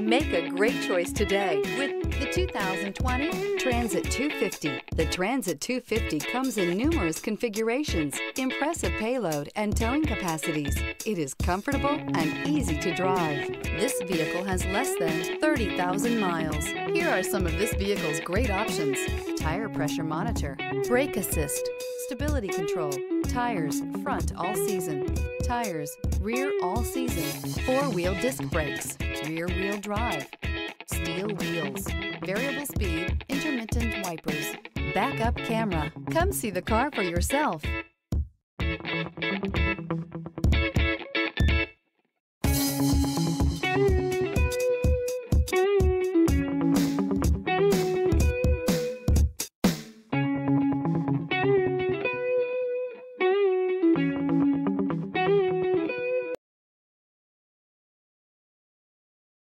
Make a great choice today with the 2020 Transit 250. The Transit 250 comes in numerous configurations, impressive payload, and towing capacities. It is comfortable and easy to drive. This vehicle has less than 30,000 miles. Here are some of this vehicle's great options. Tire pressure monitor, brake assist, stability control, tires, front all season, tires, rear all season, four-wheel disc brakes, rear wheel drive, steel wheels, variable speed, intermittent wipers, backup camera. Come see the car for yourself.